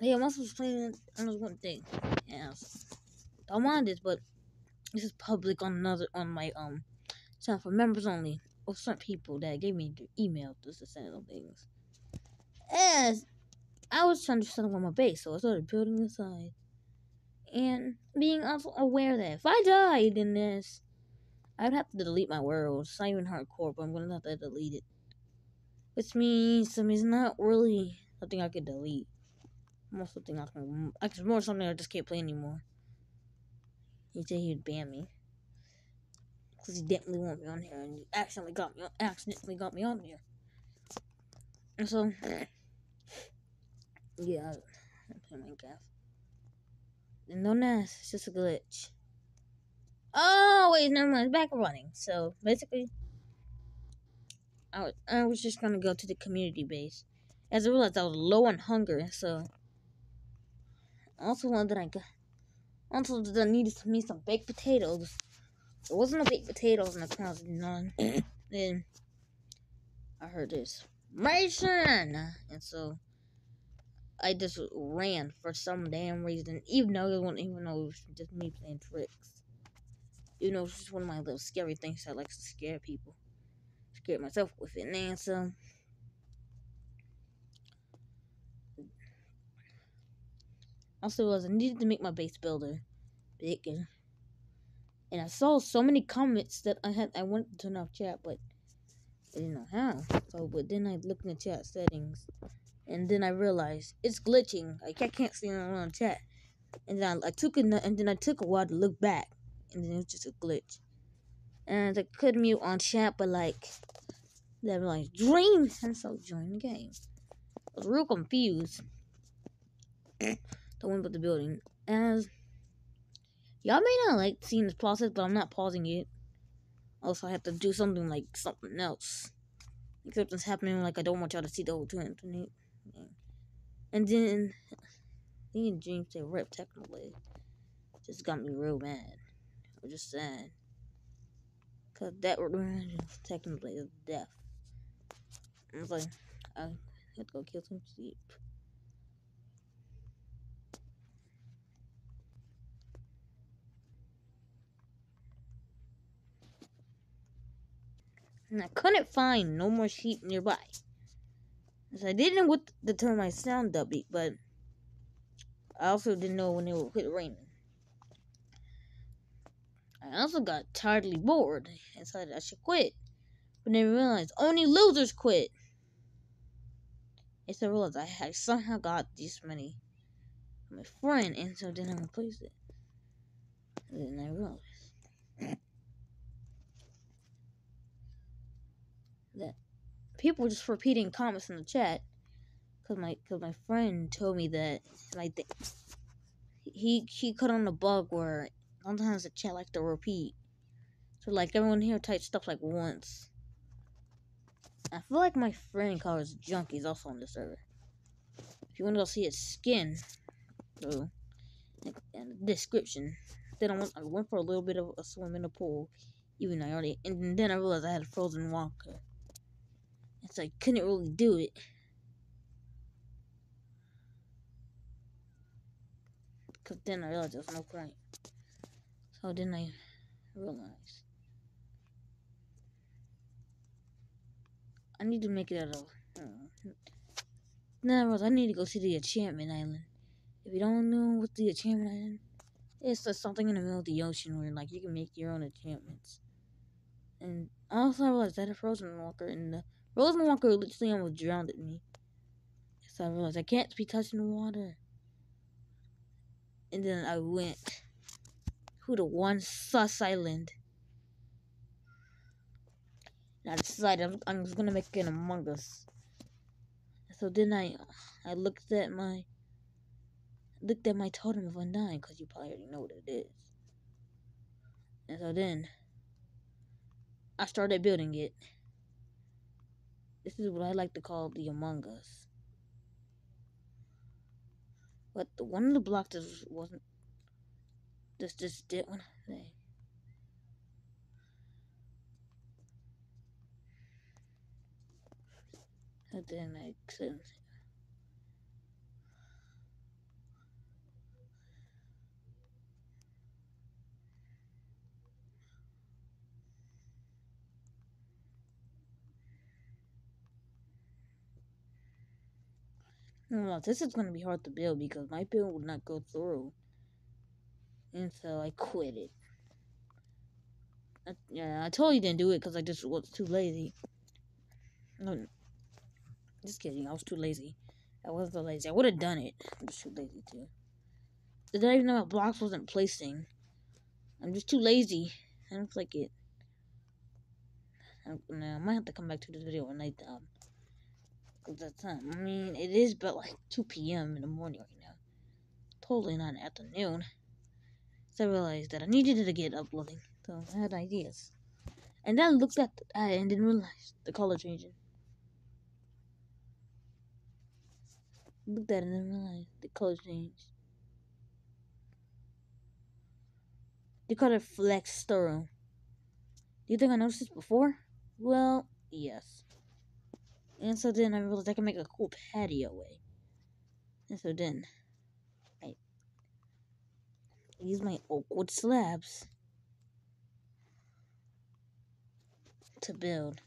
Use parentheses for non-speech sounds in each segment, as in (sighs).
yeah, I'm also playing on this one thing. Yeah, don't mind this, but this is public on another on my um channel for members only or some people that gave me the email just to send them things. As I was trying to set up on my base, so I started building the inside. And being also aware that if I died in this, I'd have to delete my world. It's not even hardcore, but I'm gonna have to delete it. Which means I mean, it's not really something I could delete. More something I can, actually more something I just can't play anymore. He said he'd ban me because he definitely want me on here, and he accidentally got me, accidentally got me on here. And so, (sniffs) yeah, I play Minecraft. And no, nice, it's just a glitch. Oh wait, never mind, it's back running. So basically. I was, I was just gonna go to the community base. As I realized I was low on hunger, so I also that I got also that I needed to me some baked potatoes. There wasn't no baked potatoes in the closet, none. (coughs) then I heard this Mason, and so I just ran for some damn reason, even though it wasn't even though it was just me playing tricks. You know, it's just one of my little scary things that likes to scare people scared myself with it, man. So also was I needed to make my base builder bigger. And I saw so many comments that I had I wanted to turn off chat, but I didn't know how. So but then I looked in the chat settings and then I realized it's glitching. Like I can't see anyone on chat. And then I, I took it and then I took a while to look back and then it was just a glitch. And I could mute on chat, but like they were like, dream! And so join the game. I was real confused. the one about the building. As y'all may not like seeing this process, but I'm not pausing it. Also, I have to do something like something else. Except it's happening like I don't want y'all to see the whole thing. And then, then James said rip technically. Just got me real mad. I'm just sad. Cause that technically is death. I was like, I had to go kill some sheep. And I couldn't find no more sheep nearby. So I didn't know what the turn my sound up, but I also didn't know when it would quit raining. I also got tiredly bored and decided I should quit. But then I realized only losers quit. It's a realized I had somehow got this money from my friend, and so then I replaced it. And then I realized that people were just repeating comments in the chat because my because my friend told me that like the, he he cut on a bug where sometimes the chat like to repeat. So like everyone here types stuff like once. I feel like my friend calls Junkies also on the server. If you want to go see his skin, so in the description. Then I went, I went for a little bit of a swim in the pool, even though I already, and then I realized I had a frozen walker. so I couldn't really do it. Cause then I realized there was no point. So then I realized I need to make it out of. Uh, no, I need to go see the Enchantment Island. If you don't know what the Enchantment Island, is, it's something in the middle of the ocean where like you can make your own enchantments. And also I realized that a frozen walker and the frozen walker literally almost drowned at me. So I realized I can't be touching the water. And then I went to the one sus island. And I decided I'm, I'm just gonna make it Among Us. So then I, I looked at my, looked at my totem of undying because you probably already know what it is. And so then, I started building it. This is what I like to call the Among Us. But the, one of the blocks wasn't. Just just did one thing. And then I couldn't. No, this is gonna be hard to build because my build would not go through. And so I quit it. I, yeah, I totally didn't do it because I just was too lazy. No, just kidding. I was too lazy. I wasn't so lazy. I would have done it. I'm just too lazy to. Did I even know my blocks wasn't placing? I'm just too lazy. I don't like it. I, no, I might have to come back to this video at night time. Cause that's time. I mean, it is but like 2 p.m. in the morning right now. Totally not afternoon. So I realized that I needed to get uploading. So I had ideas. And then I looked at the, and didn't realize the color changing. Looked at it and then realized the color changed. The it flex thorough. Do you think I noticed this before? Well, yes. And so then I realized I can make a cool patio way. And so then use my wood slabs to build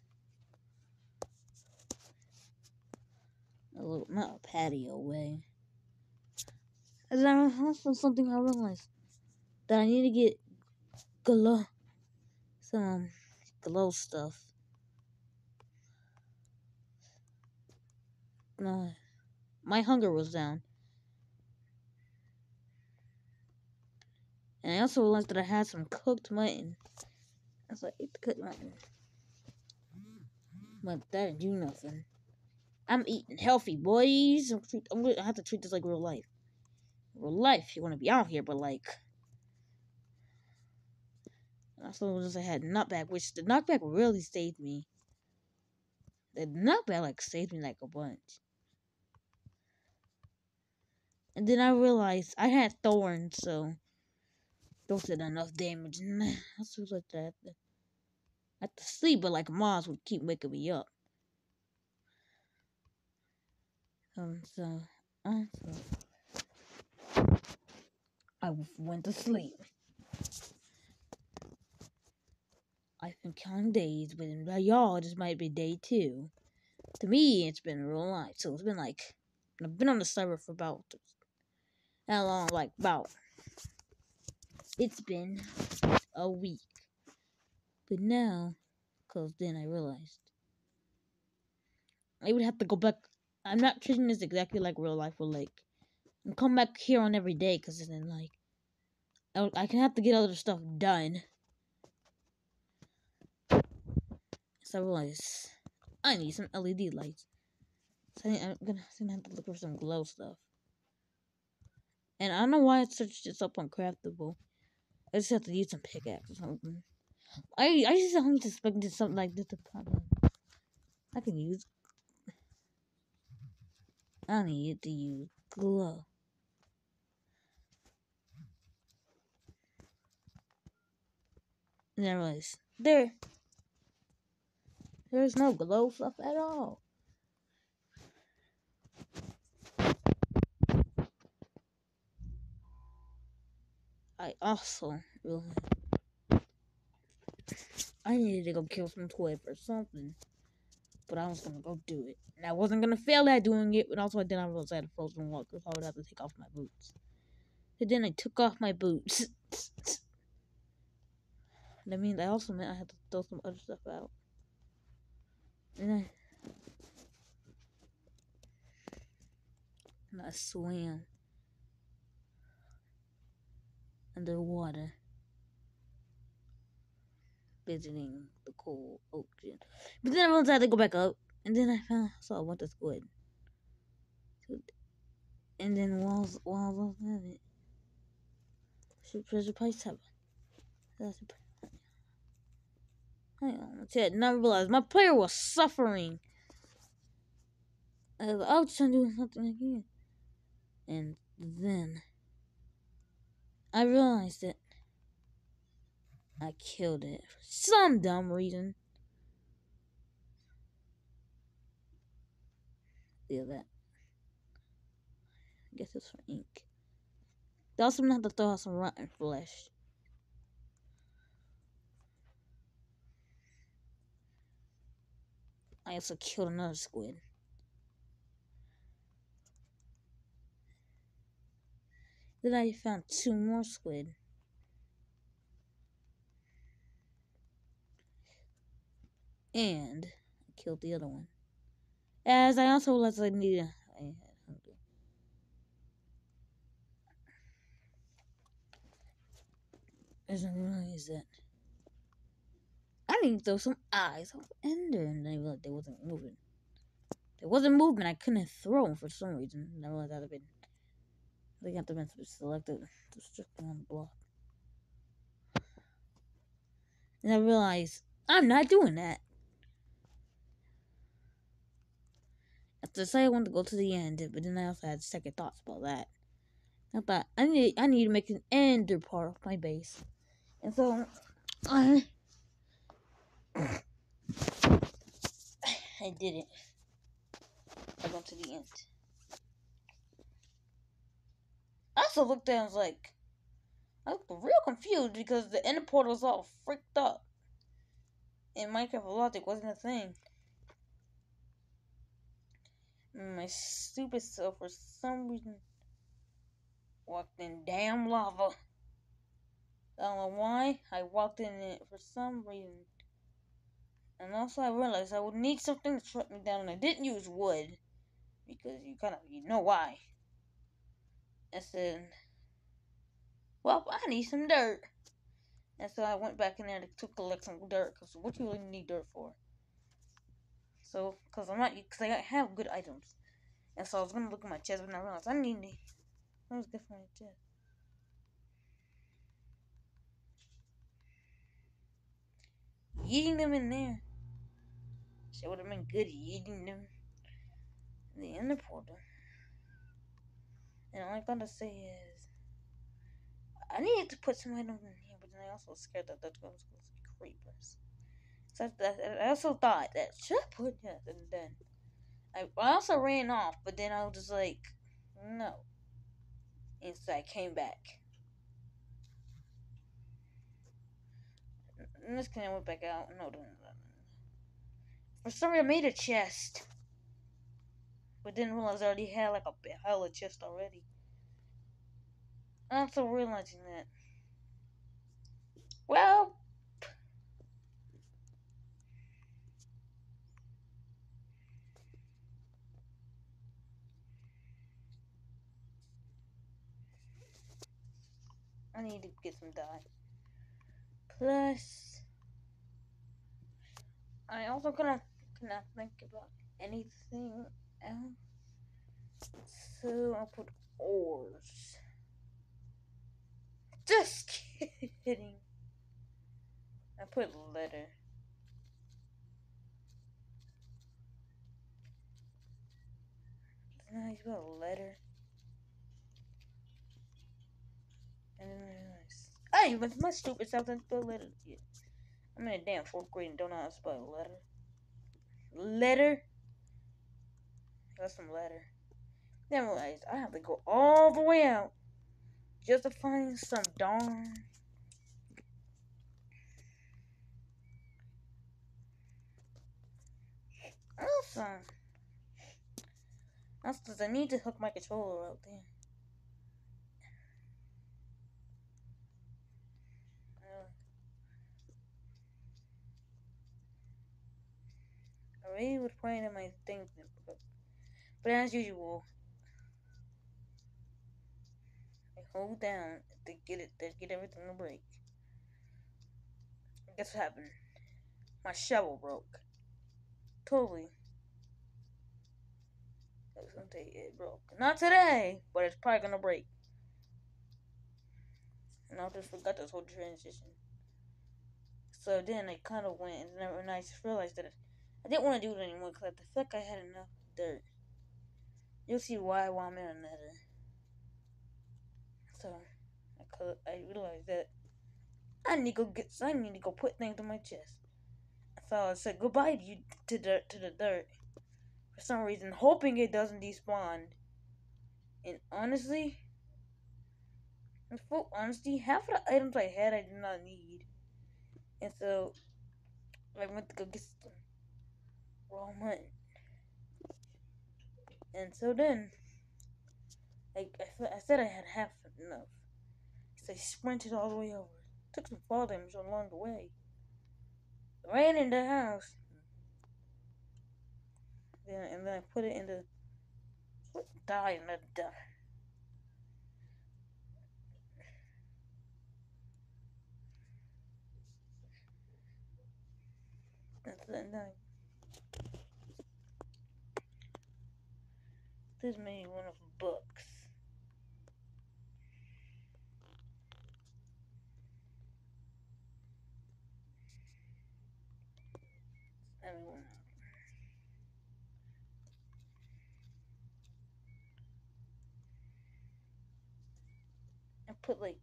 a little not a patio way. And then also something I realized that I need to get glow some glow stuff. No, my hunger was down. And I also realized that I had some cooked mutton. I ate the cooked mutton. But that didn't do nothing. I'm eating healthy, boys. I'm, treat, I'm gonna have to treat this like real life. Real life, you want to be out here, but like. I also just I had knockback, which the knockback really saved me. The knockback like saved me like a bunch. And then I realized I had thorns, so those did enough damage. I was like that. I had to sleep, but like mobs would keep waking me up. Um, so, uh, so I went to sleep. I've been counting days, but y'all, this might be day two. To me, it's been a real life, so it's been like I've been on the server for about how long? Like about it's been a week. But now, cause then I realized I would have to go back. I'm not treating this exactly like real life, but like, and come back here on every day, cause then like, I, I can have to get other stuff done. So I realized I need some LED lights. So I am gonna, gonna have to look for some glow stuff. And I don't know why I searched this up on Craftable. I just have to use some pickaxe or something. I I just don't expect something like this to. I can use. I need to use glow. There was there. There's no glow fluff at all. I also really I needed to go kill some toy or something. But I was gonna go do it. And I wasn't gonna fail at doing it, but also I did not realize I had a frozen walk, so I would have to take off my boots. And then I took off my boots. (laughs) that means I also meant I had to throw some other stuff out. And I and I swam underwater, visiting the cold ocean. But then I realized I had to go back up, and then I found saw what the squid. And then while I was it, should treasure price seven. That's Hang on, I Never realized my player was suffering. I was, I was trying to do something again. And then I realized that I killed it for some dumb reason. feel that. I guess it's for ink. They also have to throw out some rotten flesh. I also killed another squid. Then I found two more squid. And I killed the other one. As I also realized I needed I had hunger. As I realized that I need to throw some eyes of Ender and I realized they wasn't moving. There wasn't movement, I couldn't throw them for some reason. I realized I'd have been they got the been selected to strip on the block. And I realized I'm not doing that. I decided I wanted to go to the end, but then I also had second thoughts about that. I thought I need I need to make an ender part of my base. And so I (sighs) I did it. I went to the end. I also looked at and was like, I looked real confused because the ender portal was all freaked up. And Minecraft Logic wasn't a thing. My stupid self, for some reason, walked in damn lava. I don't know why. I walked in it for some reason. And also I realized I would need something to shut me down and I didn't use wood. Because you kind of, you know why. I said, well, I need some dirt. And so I went back in there to collect some dirt. Because what do you really need dirt for? So, because I'm not, because I have good items. And so I was going to look at my chest, but I realized I need to, that was good for my chest. Eating them in there. Shit would have been good eating them in the ender portal. And all I'm gonna say is, I needed to put some items in here, but then I also was scared that that's going to be creepers. So I, I also thought that should I put yes, and then I, I also ran off, but then I was just like, no. And so I came back. And this kind of went back out. No, no, no, no. For some reason, I made a chest. But didn't realize I already had like a hell of chest already. I'm also realizing that. Well, I need to get some dye. Plus, I also cannot cannot think about anything else. So I'll put ores. Just (laughs) kidding. I put letter. Nice about letter. And there's Hey, but my stupid self didn't spell letter yet. I'm in a damn fourth grade and don't know how to spell letter. Letter? Got some letter. Then realized I have to go all the way out just to find some darn awesome. That's because I need to hook my controller out there. Really was playing in my thing, but as usual, I hold down to get it to get everything to break. Guess what happened? My shovel broke. Totally. It broke. Not today, but it's probably gonna break. And I just forgot this whole transition. So then I kind of went, and I just realized that I didn't want to do it anymore because I felt like I had enough dirt. You'll see why while I'm in another. So I, I realized that I need to go get. I need to go put things in my chest. So I said goodbye to you to the to the dirt for some reason, hoping it doesn't despawn. And honestly, in full honesty, half of the items I had I did not need. And so I went to go get some raw mutton. And so then, like I, I said I had half enough. So I sprinted all the way over. Took some fall damage along the way. Ran in the house. Then, and then I put it in the die and let it die. That's the night. This may one of books. I put like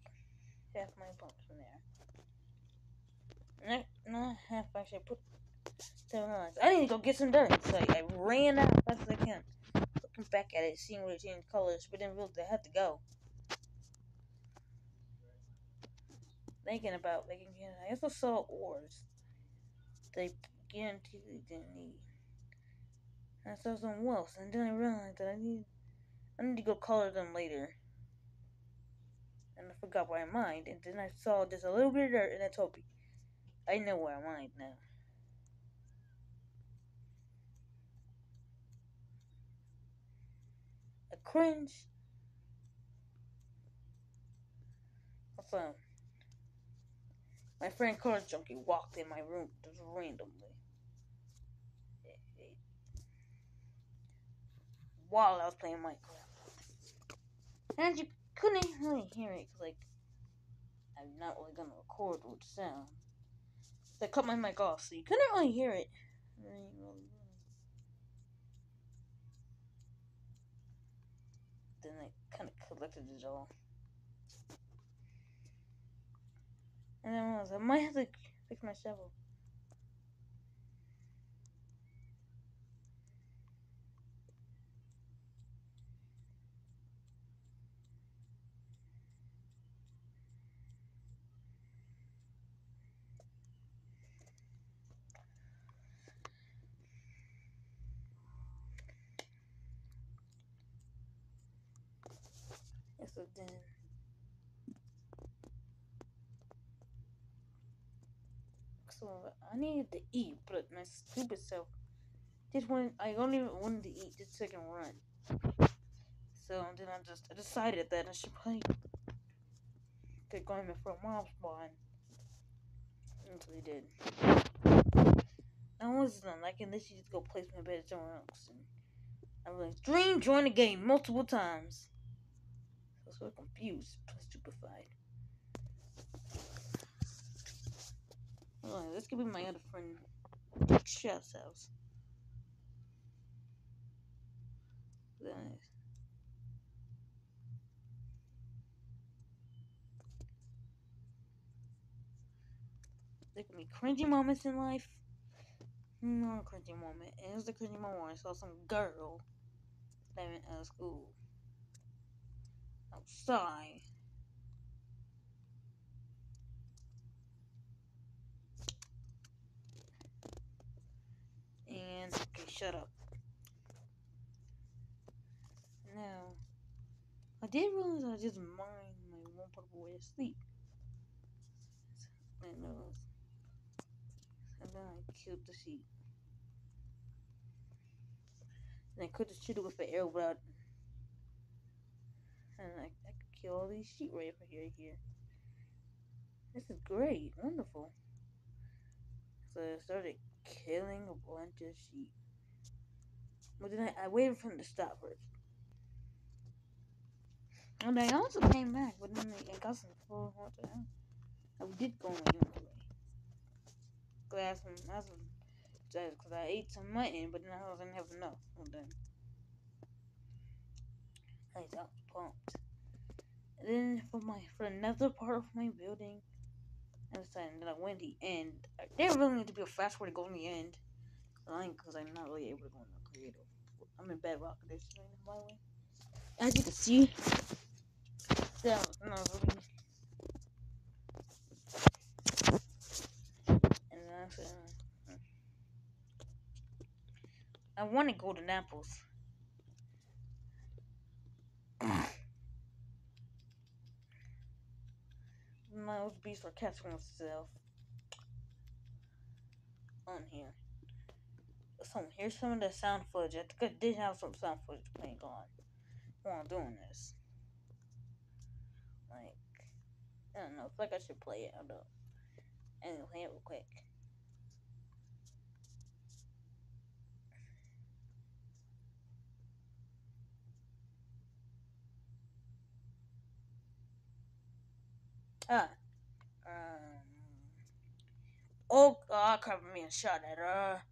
half my bumps in there. Not, not half actually. I put seven lines. I need to go get some dirt. So I, I ran out as fast as I can. Back at it, seeing where it changed colors, but then realized I had to go. Thinking about making it. I also saw ores. They guaranteed they didn't need. I saw some wells, and then I realized that I need I need to go color them later. And I forgot where I mined, and then I saw just a little bit of dirt, and I told me I know where I mined now. Cringe. Also, my friend Car Junkie walked in my room just randomly. while I was playing Minecraft. And you couldn't really hear it because, like, I'm not really gonna record with sound. So I cut my mic off, so you couldn't really hear it. Then I kind of collected it all. And then I was, like, I might have to fix my shovel. so then I needed to eat, but my stupid self just when I only wanted to eat this second run. So then I just I decided that I should probably get going before mom spawn. Until he did. I wasn't liking this. You just go place my bed somewhere else. And I was like, Dream join the game multiple times I was so confused, plus stupefied. Oh, this could be my other friend, Chef's house. Nice. There can be cringy moments in life. No cringy moment. It was the cringy moment I saw some girl that went out school outside. And okay, shut up. Now, I did realize I just mined my one portable way to sleep. And, and then I killed the sheep. And I could have shoot it with an arrow without and I, I could kill all these sheep right over here. Here, this is great, wonderful. So I started killing a bunch of sheep. But then I, I waited for them to stop first. And I also came back, but then I got some full water. I did go on my inventory. Cause I had cause I ate some mutton, but then I wasn't have enough. Well then, I was pumped. And then for my for another part of my building, I decided that I went the end. There really need to be a fast way to go in the end. Because I'm not really able to go in the creative. I'm in bedrock condition by the way. As you can see, that was not really. And that's it. I want golden apples. My old beast for cats myself on here. So here's some of the sound footage. I I did have some sound footage playing on while I'm doing this. Like I don't know, it's like I should play it. I don't know. Anyway, play it real quick. Ah. Um. Oh, God, cover me and shot at her.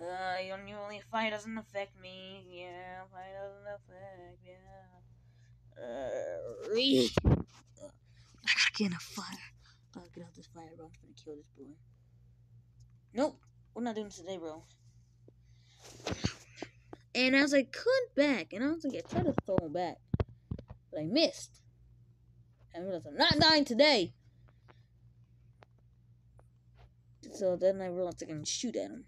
Uh, you only fight doesn't affect me. Yeah, fight doesn't affect. Yeah. Uh, I gotta get in a fire. I gotta get out this fire, bro. I'm gonna kill this boy. Nope, we're not doing this today, bro. And as I cut back, and I was like, I tried to throw him back, but I missed. I realized I'm not dying today. So then I realized I can shoot at him.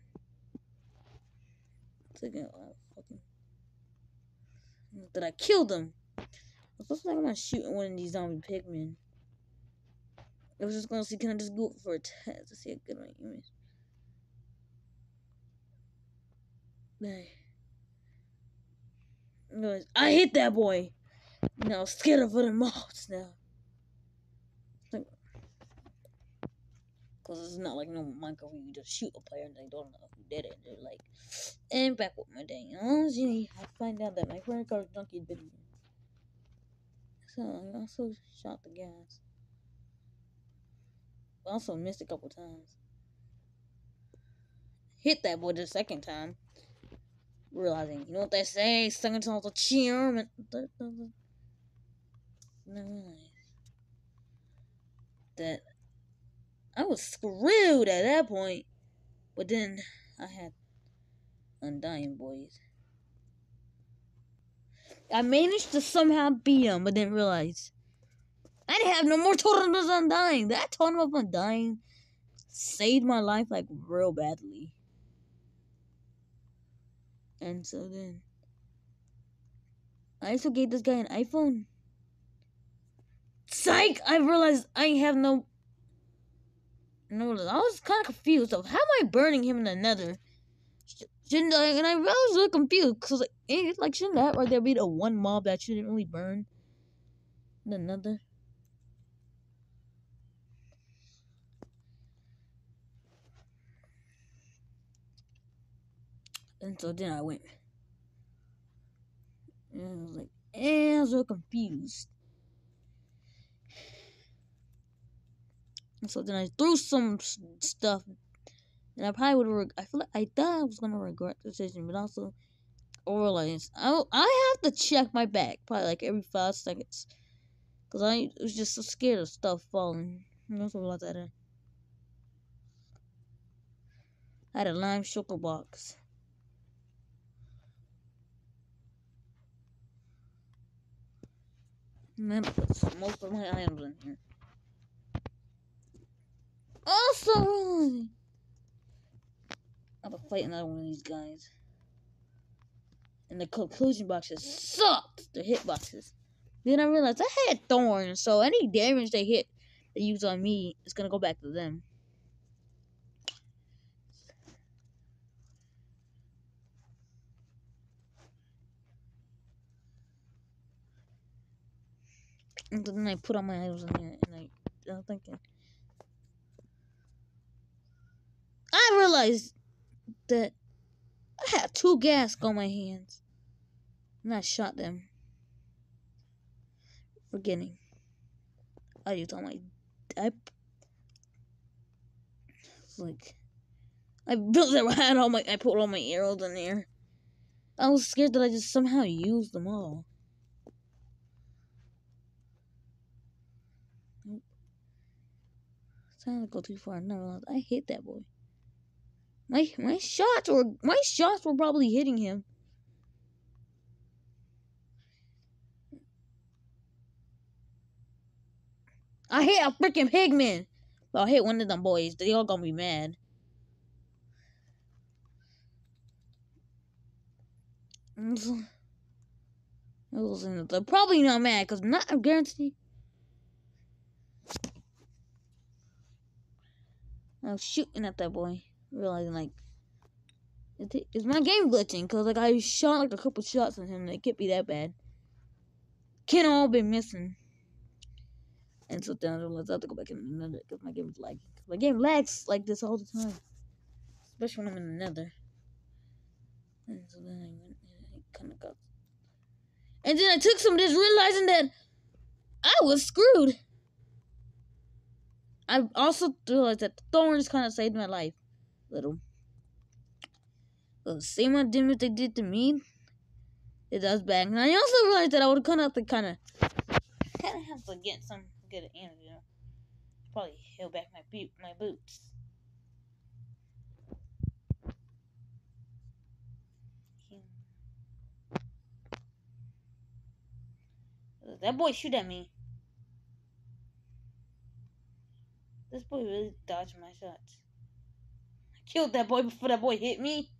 Like, oh, fucking. That I killed him. I was to I'm gonna shoot one of these zombie pigmen. I was just gonna see, can I just go for a test to see how good aim is? Anyways, I hit that boy. Now scared of the mobs now. Because it's not like no Minecraft where you just shoot a player and they don't know who did it. They're like, and back with my see, I find out that my credit card donkey bit me. So I also shot the gas. I also missed a couple times. Hit that boy the second time. Realizing, you know what they say, second time's a charm. And that I was screwed at that point. But then I had Undying Boys. I managed to somehow beat him, but didn't realize I didn't have no more totems Undying. That totem of Undying saved my life like real badly. And so then I also gave this guy an iPhone. Psych! I realized I have no no, I was kind of confused of how am I burning him in the nether? Shouldn't I? And I was really confused because like, eh, like shouldn't that right there be the one mob that shouldn't really burn the nether? And so then I went. And I was like, and I was real confused. So then I threw some stuff, and I probably would have. I feel like I thought I was gonna regret the decision, but also I realized I I have to check my back probably like every five seconds, cause I was just so scared of stuff falling. Something like that. I had a lime shulker box. And most of my items in here. Also, I'm gonna fight another one of these guys. And the conclusion boxes sucked. The hit boxes. Then I realized I had thorns, so any damage they hit, they use on me, is gonna go back to them. And then I put all my items in there, and I, I'm thinking. I realized that I had two gas on my hands. And I shot them. Forgetting. I used all my I like I built (laughs) it had all my I put all my arrows in there. I was scared that I just somehow used them all. Nope. Trying to go too far. No, I hit that boy. My my shots were my shots were probably hitting him. I hit a freaking pigman. I hit one of them boys. They all gonna be mad. (laughs) They're probably not mad, cause not I guarantee. I'm shooting at that boy realizing like, is my game glitching? Cause like I shot like a couple shots at him, and it can't be that bad. Can't all be missing. And so then I realized I have to go back in another because my game is lagging. My game lags like this all the time, especially when I'm in another. And so then I went and kind of got. And then I took some of this, realizing that I was screwed. I also realized that the thorns kind of saved my life, little. The same of damage they did to me, it does back. And I also realized that I would kind of have to kind of, kind of have to get some good energy. Probably heal back my boot, my boots. That boy shoot at me. This boy really dodged my shots. I killed that boy before that boy hit me.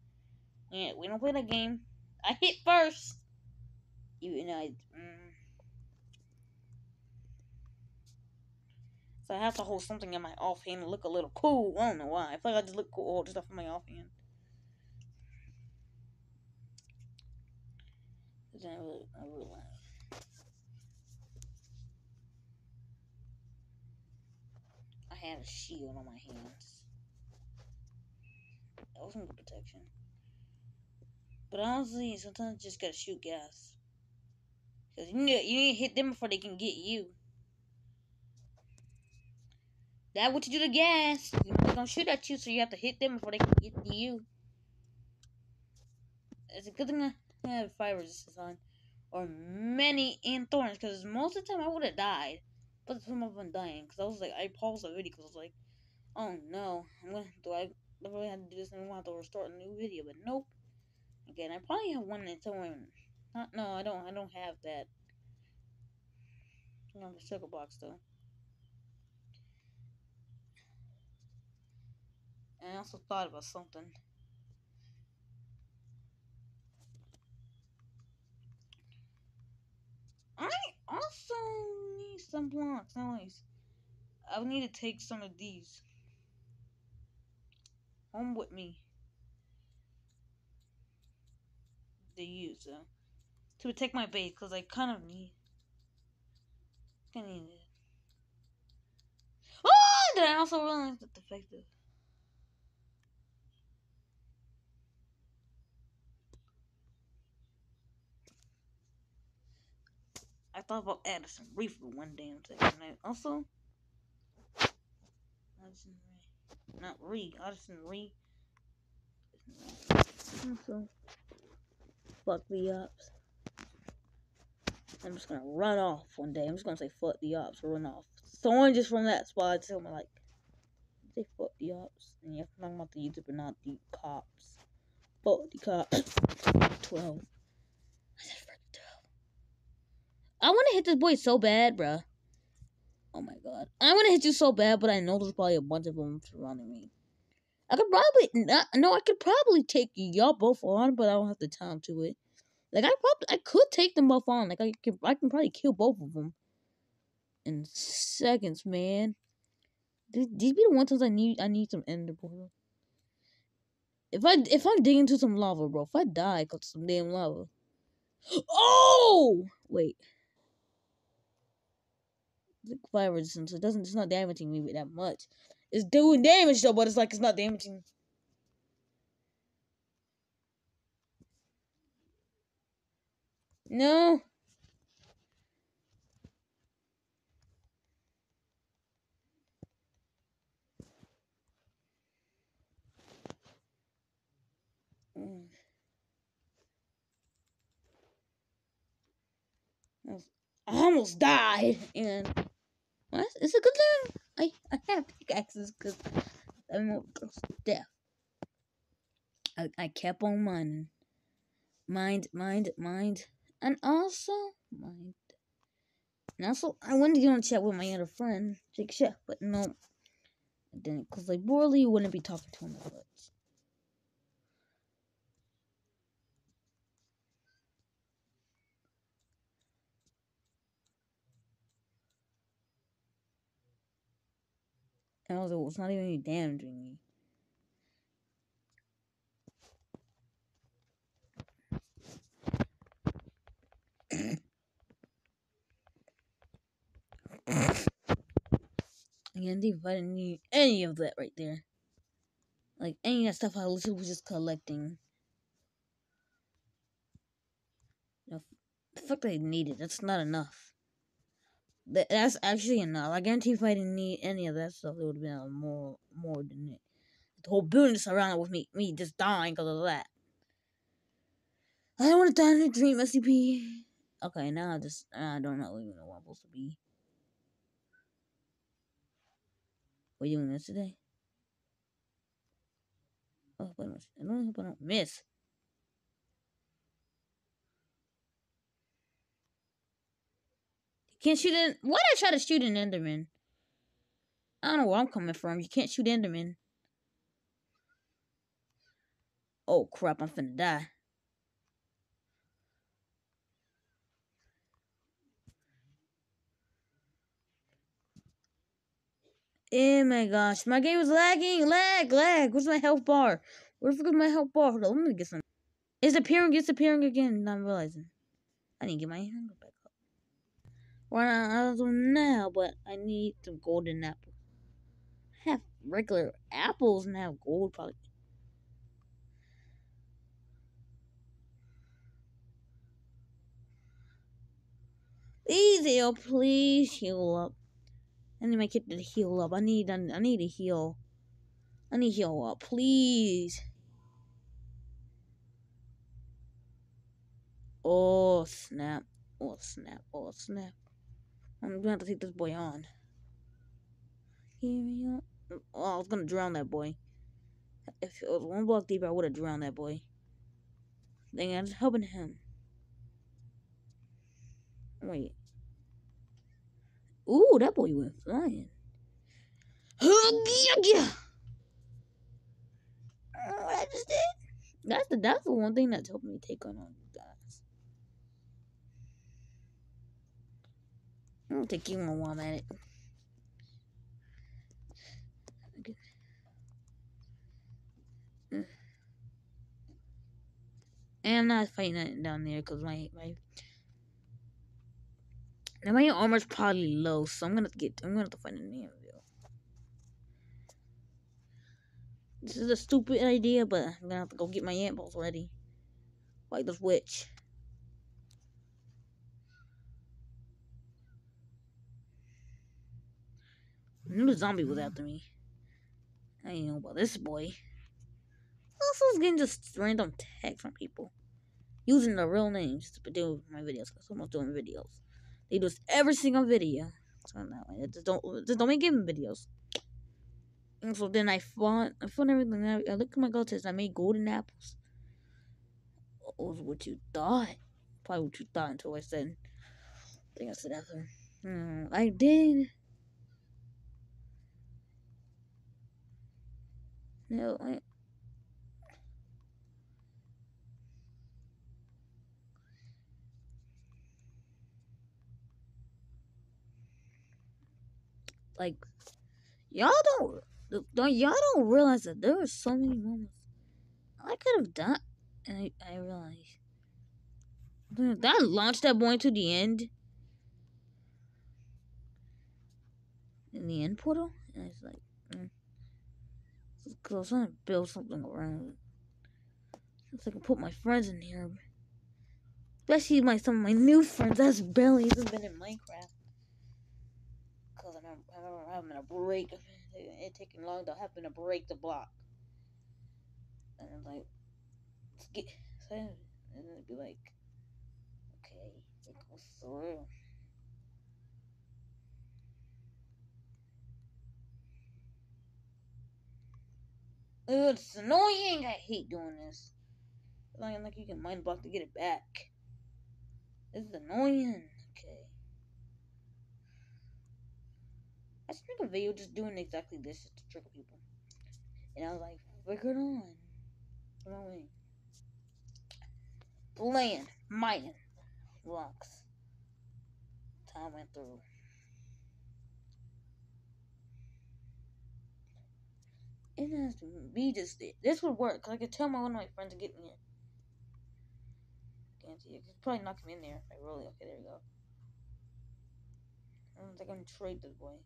Yeah, we don't play that game. I hit first. Even though I. Mm. So I have to hold something in my offhand to look a little cool. I don't know why. I feel like I just look cool holding stuff in my offhand. I really, I really had a shield on my hands. Good protection. But honestly, sometimes you just gotta shoot gas. Cause you need, you need to hit them before they can get you. That what you do to gas. They're gonna shoot at you, so you have to hit them before they can get to you. It's a good thing I have fire resistance on. Or many and thorns, because most of the time I would have died. But some of them dying, because I was like, I paused the video because I was like, oh no, I'm gonna, do I really have to do this and have to restart a new video, but nope. Again, I probably have one that's somewhere, not, no, I don't, I don't have that. I have a circle box though. And I also thought about something. I also need some blocks. Nice. I need to take some of these home with me to use uh, to protect my base because I kind of need. I need it. Oh! Did I also realize that defective? I thought about Addison Rae for one damn second. And I also, not Rae, Addison Rae. Also, fuck the ops. I'm just gonna run off one day. I'm just gonna say fuck the ops, run off. Someone just from that spot tell me like, say fuck the ops, and you're talking about the YouTuber, not the cops. Fuck the cops. (coughs) Twelve. I want to hit this boy so bad, bruh. Oh my god. I want to hit you so bad, but I know there's probably a bunch of them surrounding me. I could probably not, no, I could probably take y'all both on, but I don't have the time to it. Like I probably I could take them both on. Like I can I can probably kill both of them in seconds, man. These, these be the ones I need. I need some ender portal. If I if I'm digging into some lava, bro, if I die cause some damn lava. (gasps) Oh wait fire resistance. It doesn't. It's not damaging me that much. It's doing damage though, but it's like it's not damaging. No. Mm. I almost died, and well, it's a good thing I, I have pickaxes because I'm to death. I, I kept on mining. Mind, mind, mind, and also mind. And also, I wanted to get on chat with my other friend, Jake Chef, but no, I didn't, because like, Borley wouldn't be talking to him much. And also, it's not even damaging me. (coughs) Again, I didn't need any of that right there. Like, any of that stuff I literally was just collecting. The fact that I need it, that's not enough. That, that's actually enough. I guarantee if I didn't need any of that stuff, it would have been more more than it. The whole building surrounded with me, me just dying because of that. I don't want to die in a dream, SMP. Okay, now I just I don't know even know what I'm supposed to be. What are you doing this today? Oh, wait. I don't hope I don't miss. Can't shoot in. Why'd I try to shoot an Enderman? I don't know where I'm coming from. You can't shoot Enderman. Oh crap, I'm finna die. Oh my gosh, my game is lagging. Lag, lag. Where's my health bar? Where's my health bar? Hold on, let me get some. It's appearing, it's appearing again. I'm realizing. I to get my up. Well, I don't know, but I need some golden apples. I have regular apples and have gold probably. Please heal, please heal up. I need my kid to heal up. I need I need to heal. I need to heal up, please. Oh snap. Oh snap. Oh snap. I'm gonna have to take this boy on. Oh, I was gonna drown that boy. If it was one block deeper, I would have drowned that boy. Then I'm just helping him. Wait. Ooh, that boy went flying. Oh, I just did. That's the that's the one thing that's helping me take on all you guys. I'm gonna take you one while I'm at it. And I'm not fighting it down there because my my now my armor's probably low, so I'm gonna get I'm gonna have to find a video. This is a stupid idea, but I'm gonna have to go get my ant balls ready. Like this witch. I knew the zombie was after me. I didn't know about this boy. Also, was getting just random text from people using their real names to do my videos because I'm not doing videos. They do every single video. So that way, just don't just don't make gaming videos. And so then I found I found everything. I, I looked at my goal test. I made golden apples. What was what you thought? Probably what you thought until I said. I think I said after. Hmm, I did. No, I, like y'all don't don't y'all don't realize that there were so many moments I could have done and I, I realized that launched that boy to the end in the end portal and it's like mm. cause I was trying to build something around it so I can put my friends in here especially my some of my new friends that's barely even been in Minecraft Because I remember having a break. It taking long to happen to break the block. And I'm like, get, (laughs) and then it'd be like, okay, it goes through. It's annoying. I hate doing this. Like, like you can mind block to get it back. This is annoying. Okay. I just make a video just doing exactly this to trick people. And I was like, flicker it on. Come on in. Playing, mining, rocks. Time went through. It has to be just it. This would work. I could tell my one of my friends to get me in. Can't see it. It's probably not come in there. I really okay. There we go. I don't think I'm trade this boy.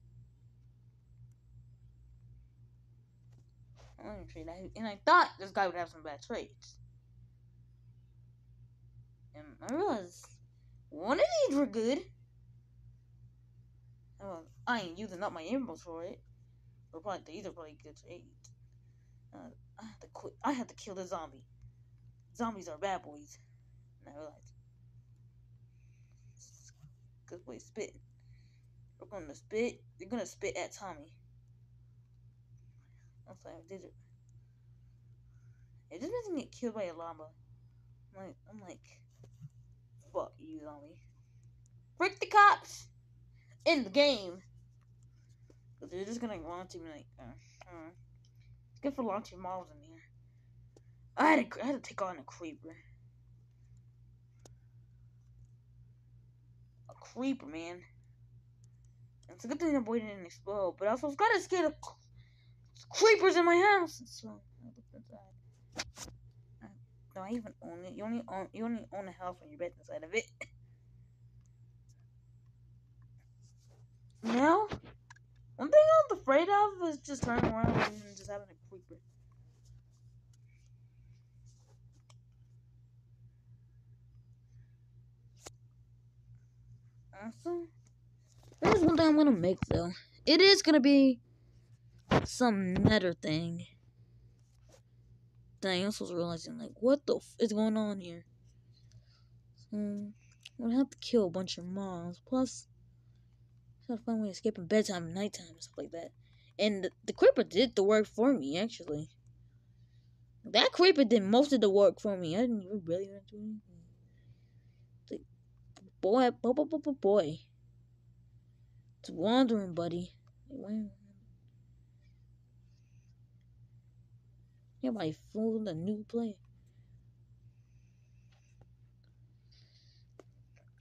I'm gonna trade that. And I thought this guy would have some bad trades. And I realized one of these were good. Well, I ain't using up my emeralds for it. But probably these are probably good trades. Uh, I have to quit. I have to kill the zombie. Zombies are bad boys. And I realized. Good boy spit. We're gonna spit. They're gonna spit at Tommy. I'm sorry, I did it. It just doesn't get killed by a llama. I'm like, I'm like, fuck you, zombie. Break the cops in the game. But they're just gonna launch him like, uh, uh. Good for launching models in here. I had to, had to take on a creeper. A creeper, man. It's a good thing the boy didn't explode, but I was kind of scared of creepers in my house. So I looked inside. Do I even own it? You only own you only own a house when you're bed inside of it. now, one thing I'm afraid of is just turning around and just having a creeper. Awesome. There's one thing I'm gonna make though. It is gonna be some nether thing. Then I was realizing like what the f is going on here. So I'm gonna have to kill a bunch of mobs. Plus I gotta find way to escape bedtime and nighttime and stuff like that. And the, the creeper did the work for me actually. That creeper did most of the work for me. I didn't even really do anything. Boy, boy, boy, boy, boy. It's wandering, buddy. Yeah, my fool, a new player.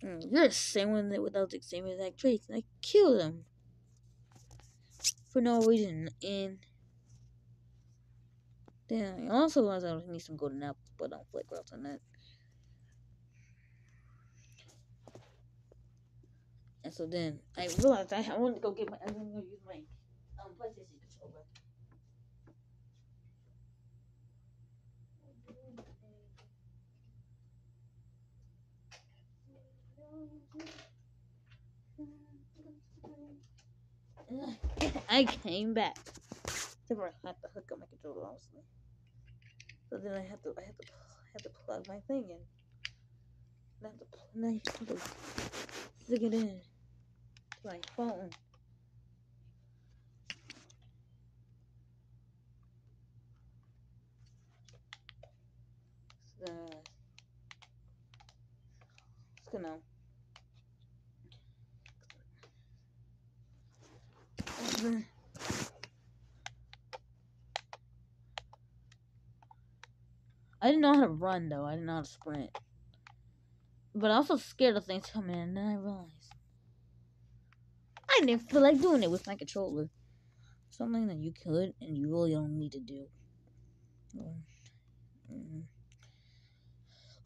Mm, you're the same one that without the same exact traits, I killed him for no reason. And then I also realized I need some golden apples, but I don't routes on that. And so then I realized I, wanted to go get my, I was to use my um, PlayStation (laughs) I came back. Except for I had to hook up my controller, honestly. So then I had to, I had to, I had to plug my thing in. I had to, and I had to stick it in my phone. So, just gonna I didn't know how to run though. I didn't know how to sprint. But I was also scared of things coming in, and then I realized I didn't feel like doing it with my controller. Something that you could and you really don't need to do.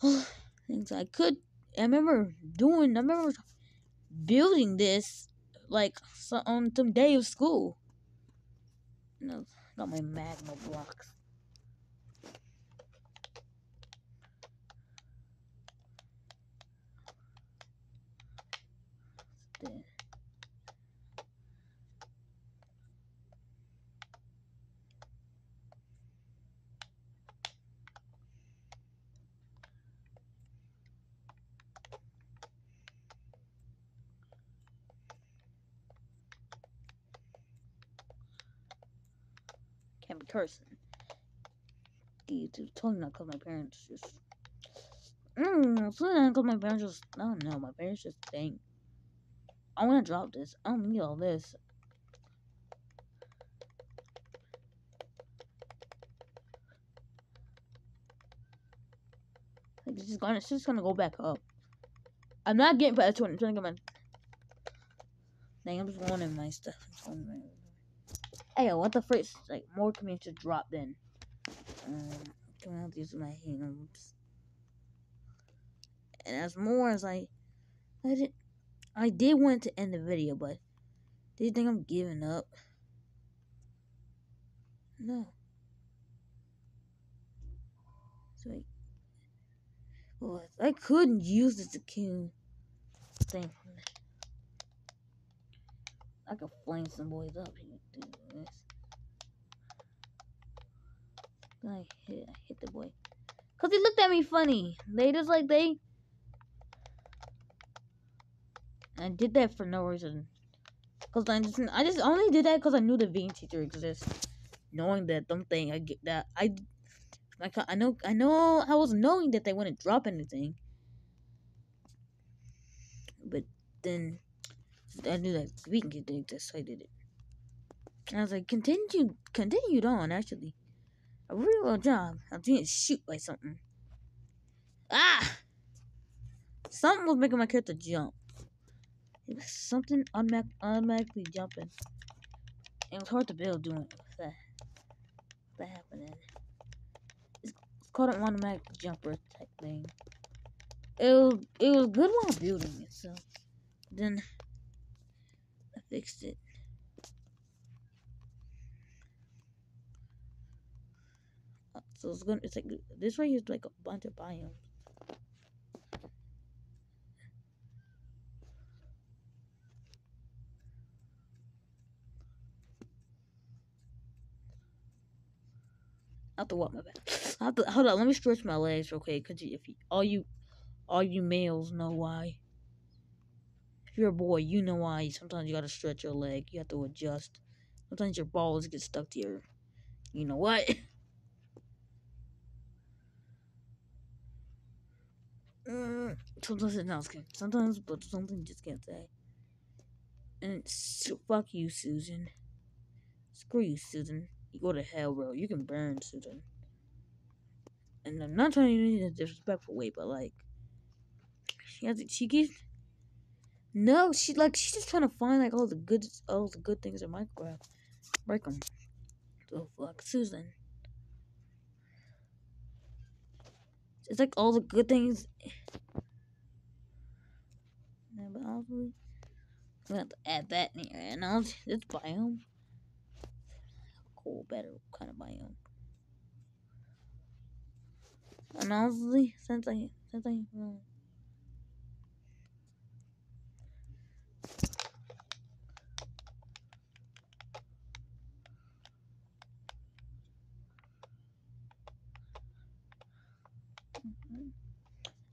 (sighs) Things I could. I remember doing. I remember building this like on some um, day of school. No, got my magma blocks. person. Dude, dude totally not because my parents just. Mm, totally not because my parents just. I don't know. My parents just think. I want to drop this. I don't need all this. This is gonna, it's just gonna go back up. I'm not getting past 20. I'm trying to get my. Dang, I'm just wanting my stuff. Hey, what the first like more commands to drop then? Um, come out these my hands. And as more as I, I did, I did want to end the video, but do you think I'm giving up? No. So I, well, I couldn't use this to kill thing. I could flame some boys up this. I hit, I hit the boy. Cause he looked at me funny. They just like they. I did that for no reason. Cause I just, I just only did that because I knew the vein teacher exists. Knowing that them thing, I get that I, like I know, I know, I was knowing that they wouldn't drop anything. But then I knew that we can get this, so I did it. I was like, continued continued on actually. A real job. I was getting shoot by something. Ah! Something was making my character jump. It was something automatic, automatically jumping. It was hard to build doing that. That happening. It's, it's called an automatic jumper type thing. It was, it was good while building it, so then I fixed it. So it's gonna it's like this right here is like a bunch of biomes. I have to walk my back. I have to, hold on, let me stretch my legs quick, cause if you, all you, all you males know why. If you're a boy, you know why. Sometimes you gotta stretch your leg. You have to adjust. Sometimes your balls get stuck to your, you know what. (laughs) Sometimes it's not. Sometimes, but something just can't say. And so, fuck you, Susan. Screw you, Susan. You go to hell, bro. You can burn, Susan. And I'm not trying to use a disrespectful way, but like, she has, she keeps. No, she like she's just trying to find like all the good, all the good things in Minecraft. Break them. So fuck, Susan. It's like all the good things. But honestly, I'm gonna add that in here. And I'll this biome. Cool, better kind of biome. And honestly, since I since I well,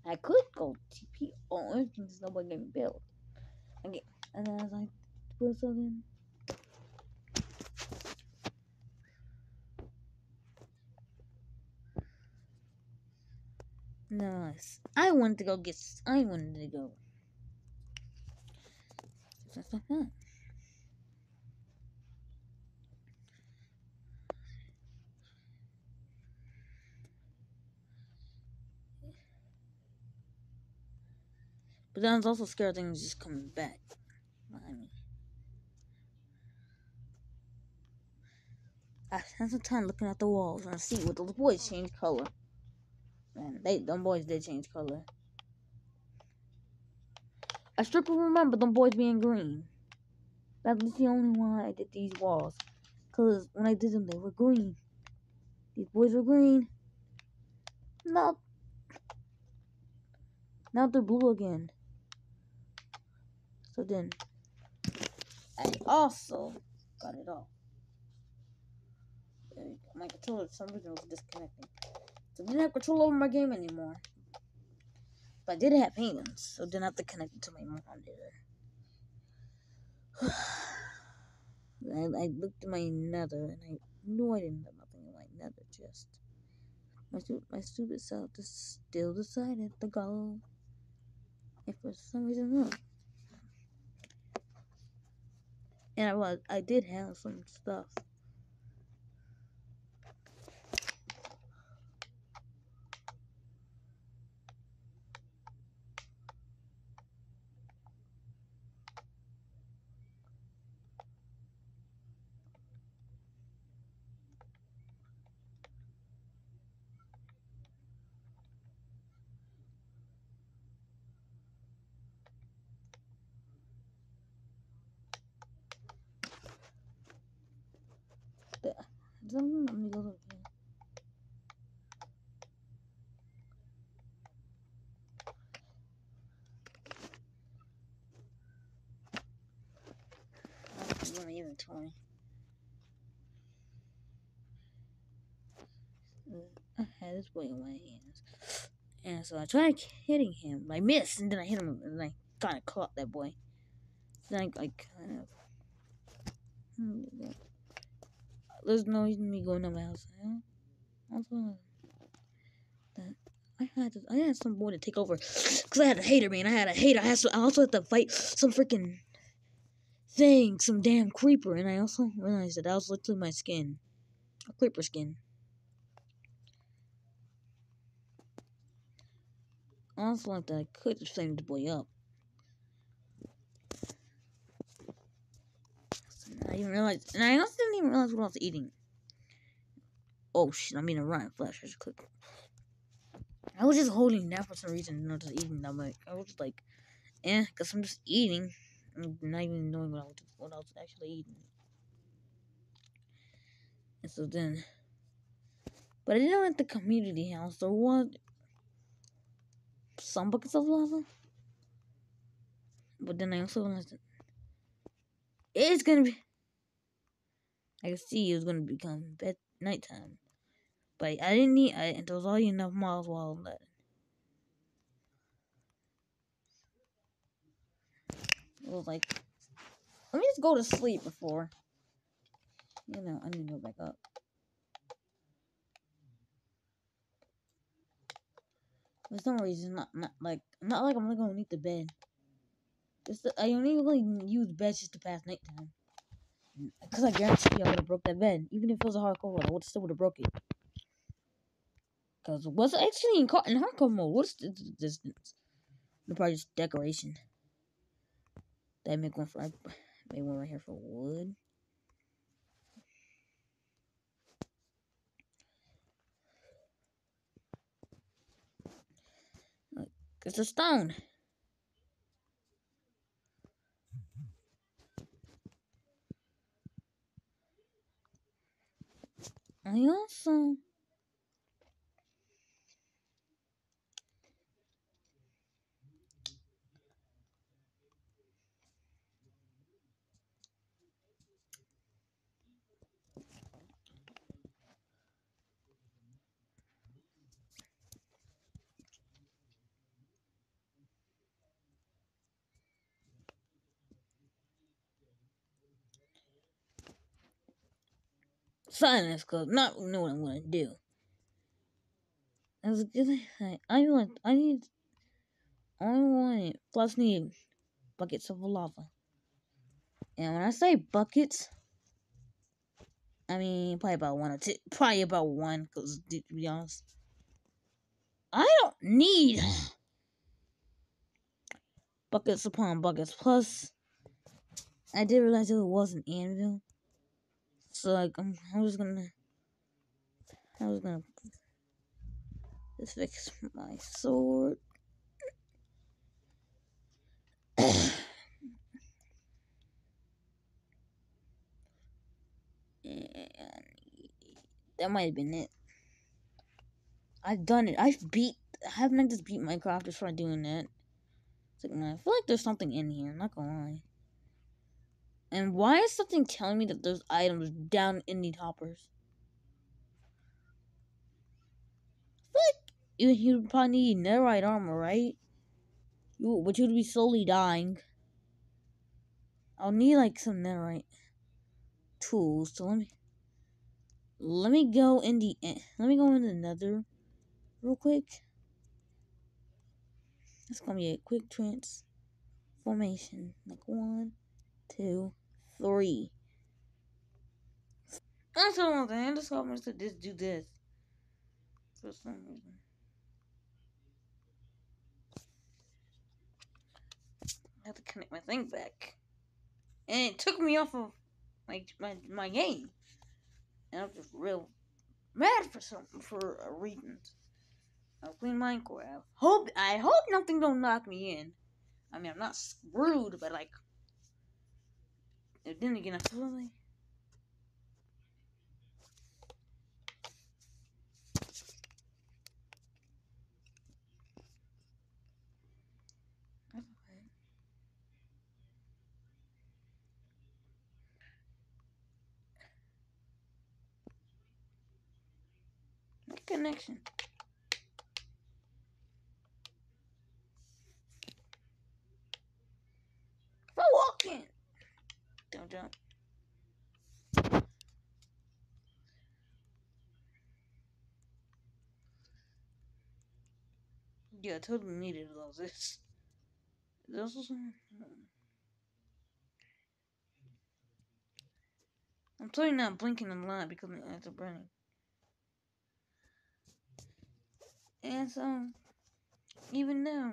I could go TP on since nobody gave me build. Okay, and then I was like, put something. Nice. I wanted to go get. I wanted to go. But then I was also scared things just coming back. I mean, I spent some time looking at the walls and I see what those boys change color. Man, they them boys did change color. I strictly remember them boys being green. That was the only why I did these walls. Cause when I did them, they were green. These boys were green. Now, now they're blue again. So then, I also got it off. My controller, for some reason, was disconnecting. So I didn't have control over my game anymore. But I did have hands, so I didn't have to connect it to my monitor. (sighs) I, I looked at my nether, and I knew I didn't have nothing in my nether chest. My, my stupid self just still decided to go. If for some reason not. And I was, I did have some stuff. Something? Let me go look here. Oh, inventory. I had this boy in my hands. And so I tried hitting him. I missed, and then I hit him, and I kind of caught that boy. Then I, I kind of. There's no reason me going to my house. Also, that I had to, I had some boy to take over because I had a hater, man. I had a hater. I, had to, I also had to fight some freaking thing, some damn creeper, and I also realized that that was literally my skin, a creeper skin. I also like that I could just flame the boy up. I didn't realize, and I also didn't even realize what I was eating. Oh shit, I'm eating a rotten flesh. I just click. I was just holding that for some reason, not just eating that much. I was just like, eh, because I'm just eating, and not even knowing what I was, what I was actually eating. And so then, but I didn't at the community house there was some buckets of lava. But then I also realized it's gonna be. I can see it was gonna become bed nighttime, but I didn't need. I there was already enough miles while that. It was like, let me just go to sleep before. You know, I need to go back up. For some reason, not not like not like I'm gonna need the bed. Just I only really use beds just to pass nighttime. Cause I guarantee you I would have broke that bed, even if it was a hardcore mode. I would still would have broke it. Cause what's actually in, in hardcore mode? What's the distance? The probably just decoration. That make one for I made one right here for wood. It's a stone. I also silence because not know what I'm gonna do. As a good thing, I want I need I want plus need buckets of lava. And when I say buckets, I mean probably about one or two, probably about one. Because to be honest, I don't need buckets upon buckets. Plus, I did realize it was an anvil. Like I'm, I was gonna, I was gonna just fix my sword. and (coughs) that might have been it. I've done it. I've beat. I haven't I just beat Minecraft just for doing that? It's like, I feel like there's something in here. I'm not gonna lie. And why is something telling me that there's items down in the hoppers? Like you, would probably need netherite armor, right? You, but you'd be slowly dying. I'll need like some netherite tools. So let me let me go in the eh, let me go in the nether real quick. It's gonna be a quick transformation. Like one, two, three. All I'm saying. Just help me to just do this. For some reason. I have to connect my thing back. And it took me off of my my, my game. And I'm just real mad for some for a reason. I'm playing Minecraft. Hope I hope nothing don't knock me in. I mean I'm not screwed, but like then again, I feel like. connection. Don't. Yeah, I totally needed all this. (laughs) This was. I'm totally not blinking in line because my eyes are burning. And so, even now,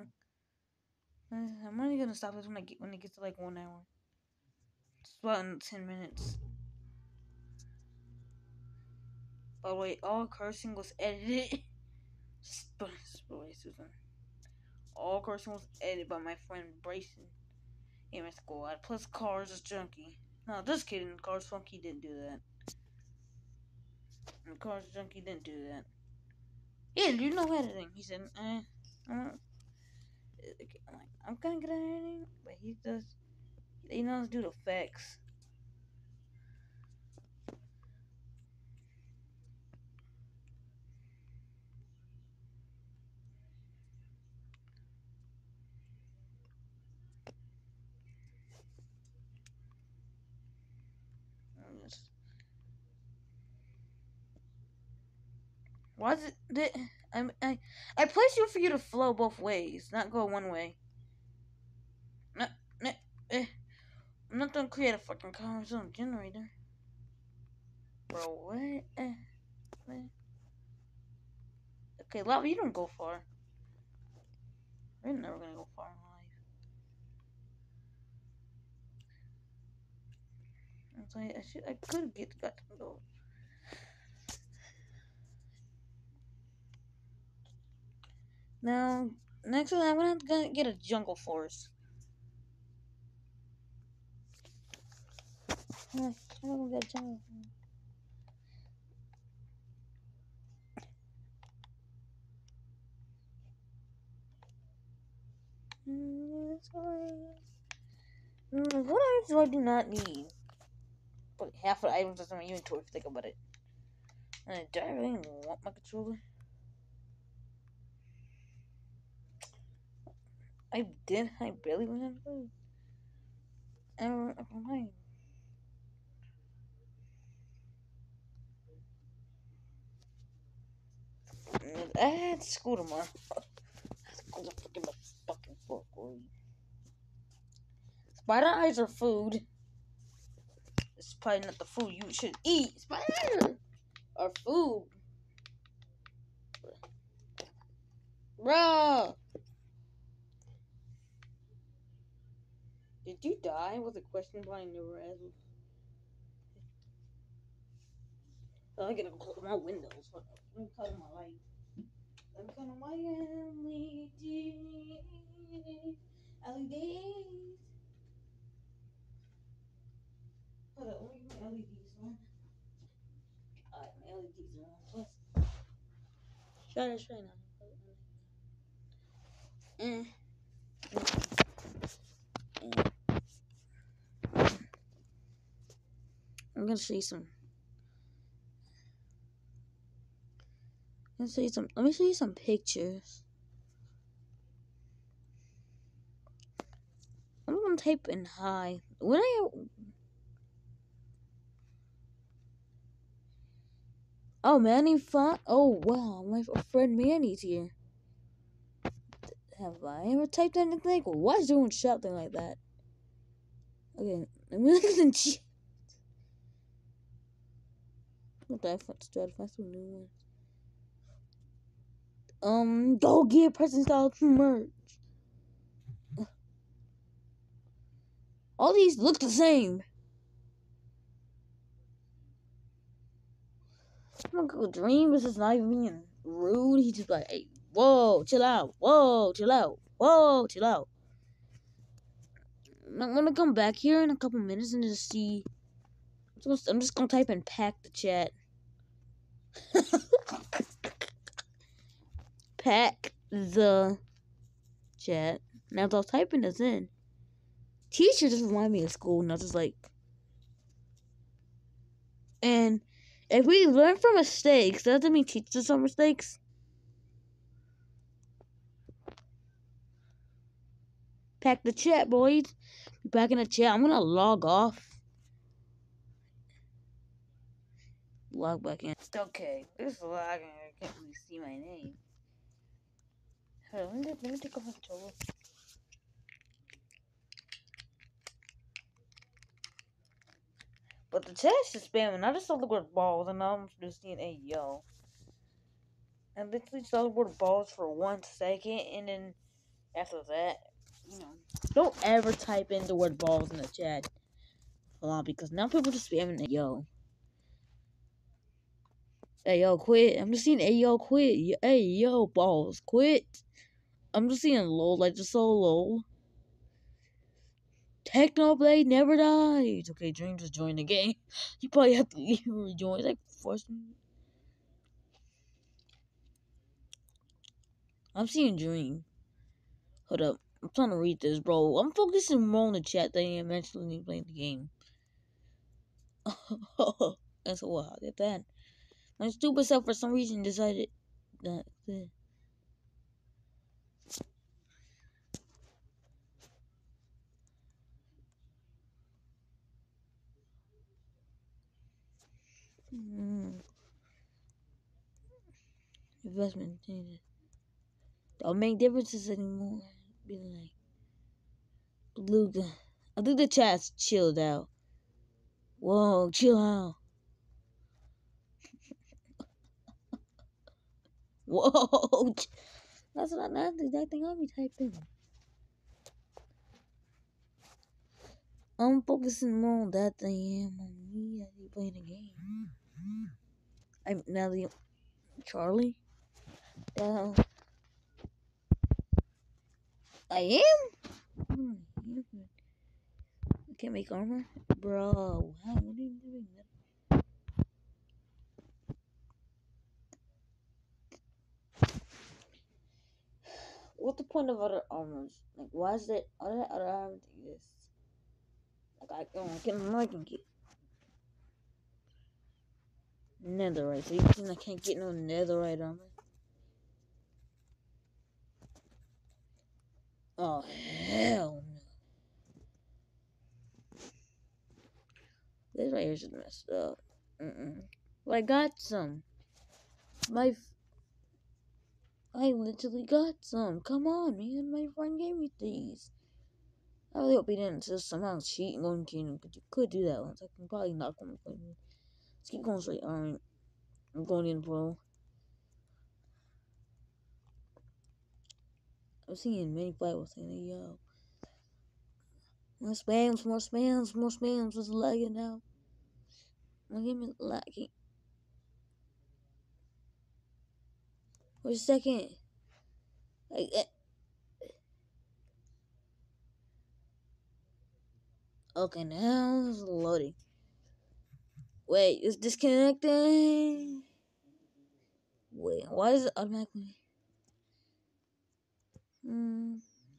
I'm only gonna stop this when I get when it gets to like one hour. About in ten minutes. By the way, all cursing was edited. (laughs) Susan. All cursing was edited by my friend Brayson. Gamer Squad. Plus Cars is junkie. No, just kidding. Cars Funky didn't do that. And Cars Junkie didn't do that. Yeah, you know editing. He said, eh, I'm, like, I'm kind of good at editing, but he does, he knows do the effects. Why is it that I I I placed you for you to flow both ways, not go one way. No, no, eh. I'm not gonna create a fucking zone generator. Bro, what? Eh, what? Okay, Lava, you don't go far. We're never gonna go far in life. I, I should, I could get got to go. Now, next I'm gonna, gonna get a jungle forest. I'm gonna get. What items do I do not need? But half of the items in my inventory if you think about it. And do I really want my controller? I did. I barely went on food. I don't know. Had school tomorrow. (laughs) Fucking fucking book. Spider eyes are food. It's probably not the food you should eat. Spider are food. Bruh. Did you die? Was a question I never asked. I'm gonna close my windows. Let me cut my light. Let me cut my LED. LEDs. Hold up, let me get my LEDs on. Alright, my LEDs are on. Plus, try right now. Eh. eh. I'm gonna show you some. Show you some. Let me show you some pictures. I'm gonna type in hi. When I Oh, Manny fun. Oh wow, my friend Manny's here. Have I ever typed anything? Why is doing something like that? Okay, let me look at the (laughs) what the fuck to find some new ones. Um, go get present style merch. All these look the same. Uncle Dream is not even being rude. He's just like, hey, whoa, chill out, whoa, chill out, whoa, chill out. I'm gonna come back here in a couple minutes and just see I'm just gonna type in pack the chat. (laughs) pack the chat. Now I was typing this in. Teacher just remind me of school, and I was just like, and If we learn from mistakes, doesn't mean teach us mistakes. Pack the chat, boys. Back in the chat. I'm gonna log off. Log back in. It's okay. This is lagging. I can't really see my name. Let me, let me take off. But the text is spamming. I just saw the word balls and now I'm just seeing a yo. I literally saw the word balls for one second and then after that, you know, don't ever type in the word balls in the chat. Hold because now people just spamming a yo. Hey yo, quit. I'm just seeing hey yo, quit. Hey yo, balls, quit. I'm just seeing lol, like just so lol. Technoblade never dies. Okay, Dream just joined the game. (laughs) You probably have to (laughs) rejoin. Like force me. I'm seeing Dream. Hold up. I'm trying to read this, bro. I'm focusing more on the chat than I am actually playing the game. (laughs) That's what I did that. My stupid self for some reason decided that. Mm. Investment changes. Don't make differences anymore. Be like, Luke, I think the chat's chilled out. Whoa, chill out. (laughs) Whoa, that's not that's the exact thing I'll be typing. I'm focusing more on that than I am on me as you play the game. I'm Nelly Charlie. I am? Hmm. I can't make armor? Bro, how, what are you doing? What's the point of other armors? Like, why is that other other armors exist? Like, I, oh, I can I can get netherite. So you think I can't get no netherite on armor? Oh hell no! This right here is messed up. Mm mm. Well, I got some. My I literally got some. Come on, man. My friend gave me these. I really hope he didn't just somehow cheat go kingdom, because you could do that once. I can probably knock him. Let's keep going straight. Alright. I'm going in, bro. I'm seeing many flags saying, yo. More spams, more spams, more spams. It's lagging now. My game is lagging. Wait a second. I, uh, okay, now it's loading. Wait, it's disconnecting. Wait, why is it automatically? Hmm.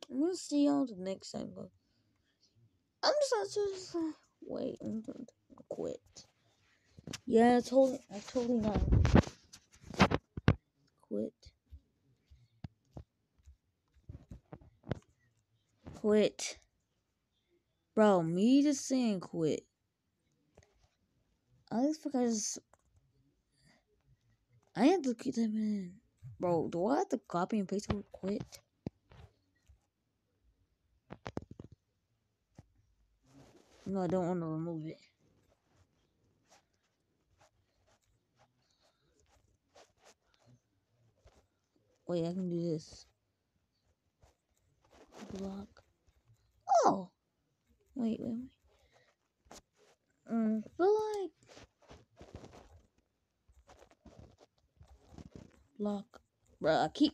I'm gonna see y'all the next time. I'm just gonna just wait. I'm gonna quit. Yeah, I told I totally know quit. Quit. Bro, me just saying quit. I just because I have to keep them in. Bro, do I have to copy and paste word quit? No, I don't want to remove it. Wait, I can do this. Block. Oh! Wait, wait, wait. Mm, feel like. Block. Bruh, I keep.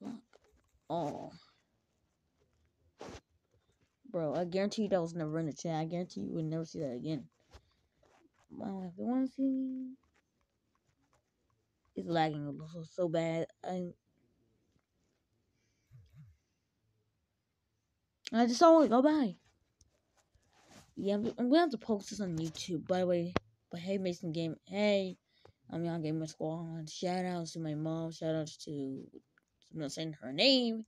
Block. Oh. Bro, I guarantee you that was never in the chat. I guarantee you would never see that again. If you want to see it's lagging so, so bad. I I just to go by. Yeah, I'm, gonna have to post this on YouTube. By the way, But hey, Mason Game. Hey, I'm Young Gamer Squad. Shout outs to my mom. Shout outs to. I'm not saying her name.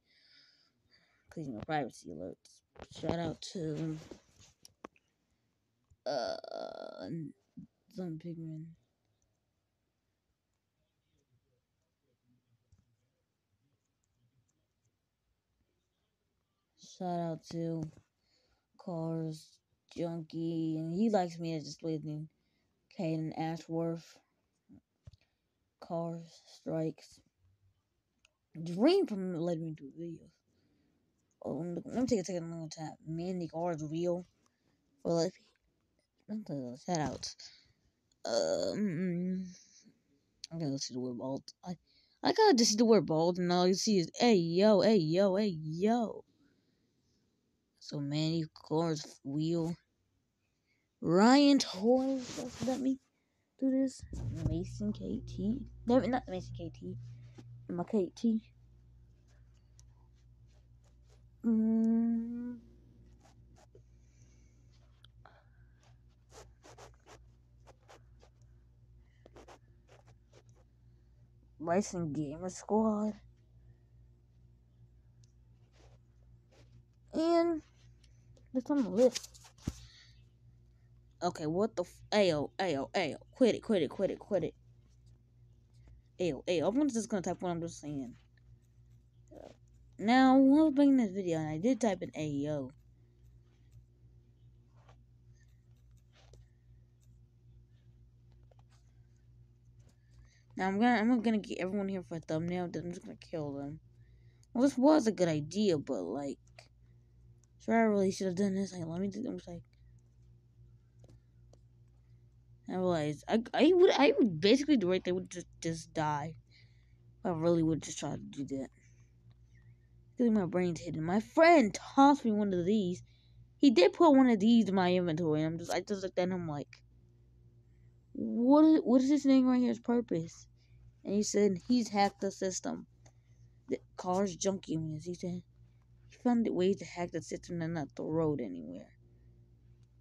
Because, know, privacy alerts. Shout out to. Uh. Some Pigman. Shout out to Cars Junkie, and he likes me as just waiting. Caden Ashworth, Car Strikes, Dream from letting me do videos. Oh, let me take a second long time. Mandy Cars Real for like shout outs. Um, I'm gonna see the word bald. I I gotta just see the word bald, and all you see is hey yo, hey yo, hey yo. So many Cars Wheel. Ryan Toys, let me do this. Mason KT. No, not Mason KT. My KT. Mm. Racing Gamer Squad. And that's on the list. Okay, what the f- Ayo, ayo, ayo. Quit it, quit it, quit it, quit it. Ayo, ayo. I'm just gonna type what I'm just saying. Now, I was making this video, and I did type in Ayo. Now I'm gonna I'm gonna get everyone here for a thumbnail, then I'm just gonna kill them. Well, this was a good idea, but like, sure I really should have done this. Like, let me do. I was like, I realized I I would I would basically do right. They would just just die. I really would just try to do that. Feeling my brain's hidden. My friend tossed me one of these. He did put one of these in my inventory. I'm just I just looked at him like, what is, what is this thing right here's purpose? And he said he's hacked the system. The car's junkie he said found ways to hack the system and not throw it anywhere.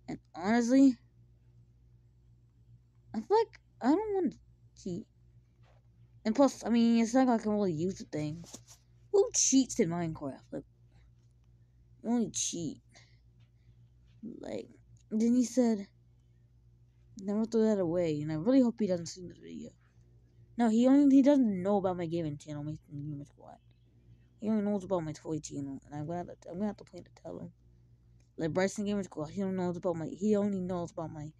And honestly, I feel like I don't want to cheat. And plus, I mean, it's not like I can really use the thing. Who cheats in Minecraft? Like, you only cheat. Like, then he said, never throw that away. And I really hope he doesn't see this video. No, he only he doesn't know about my gaming channel, my gaming squad. He only knows about my toy channel, and I'm gonna have to, I'm gonna have to plan to tell him. Like Bryson Gamer Squad, he don't knows about my he only knows about my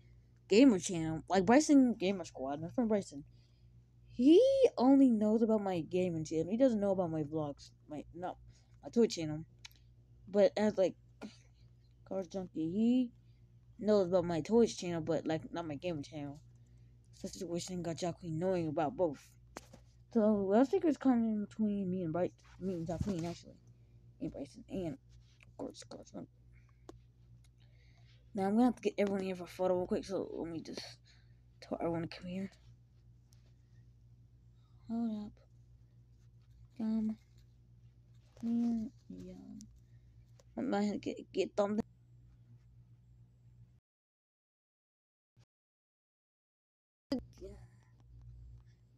gamer channel. Like Bryson Gamer Squad, my friend Bryson. He only knows about my gaming channel. He doesn't know about my vlogs, my no, my toy channel. But as like Cars Junkie, he knows about my toys channel, but like not my gaming channel. So situation got Jacqueline knowing about both. So well, secrets coming in between me and Bright, me and Jacqueline actually, and Bryson, and of course Cars Junkie. Now I'm gonna have to get everyone here for a photo real quick. So let me just tell everyone to come here. Hold up. Come here, young. I'm gonna get get thumbs.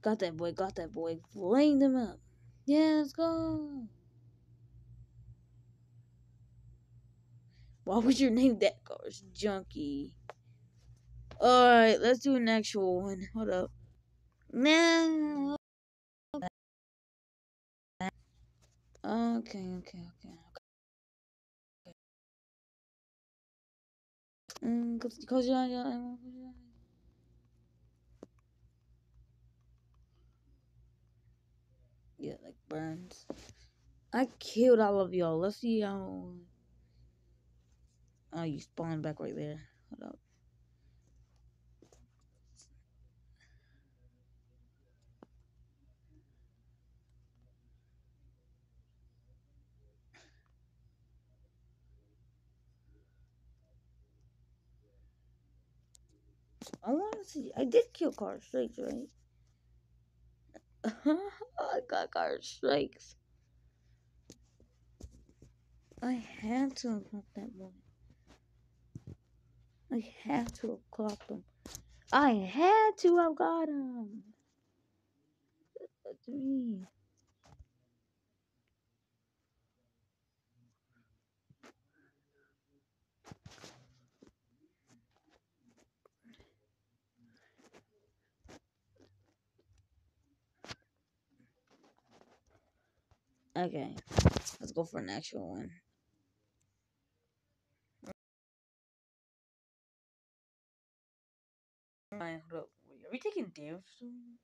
Got that boy, got that boy. Flame them up. Yeah, let's go. Why would your name that Cars Junkie? Alright, let's do an actual one. Hold up. Now. Okay, okay, okay, okay. Mm, close, close your eyes. Yeah, like burns. I killed all of y'all. Let's see how. Oh, you spawned back right there. Hold up. I want to see. I did kill car strikes, right? (laughs) I got car strikes. I had to have clocked that one. I had to have clocked them. I had to have got him. That's Okay, let's go for an actual one. Hold up. Wait, are we taking damage soon?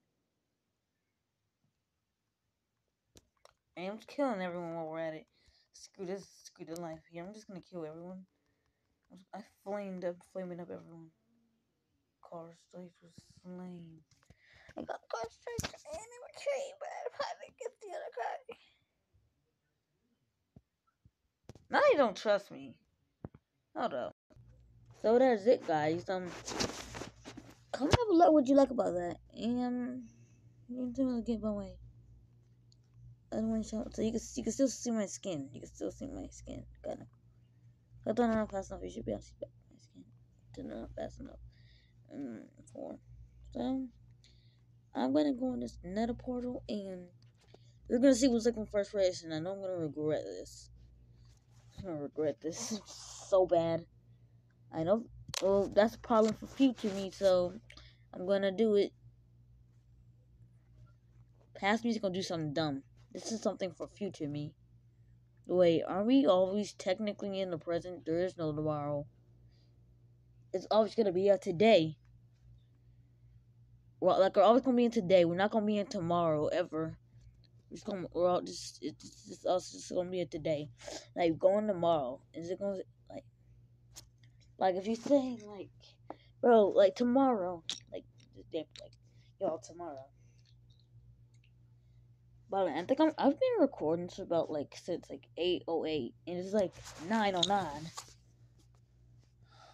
I am killing everyone while we're at it. Screw this, screw the life here. I'm just gonna kill everyone. I flamed up, flaming up everyone. Car strikes was slain. I got car strikes and they were but I didn't get the other guy. Now you don't trust me. Hold up. So that's it, guys. Um, comment below what you like about that, and you can get my way. I don't want to show, so you can you can still see my skin. You can still see my skin, kind of. I don't know fast enough. You should be able to see my skin. Did not know fast enough. Mm, four. So I'm gonna go in this nether portal and we're gonna see what's like in first race, and I know I'm gonna regret this. Gonna regret this (laughs) so bad. I know. Well, that's a problem for future me, so I'm gonna do it. Past me's gonna do something dumb. This is something for future me. Wait, are we always technically in the present? There is no tomorrow. It's always gonna be a today. Well, like we're always gonna be in today. We're not gonna be in tomorrow ever. It's gonna we're all just oh, it's just us just gonna be a today. Like going tomorrow. Is it gonna like like if you say like bro, like tomorrow, like like y'all tomorrow. But I think I'm, I've been recording for about like since like 808 and it's like 909.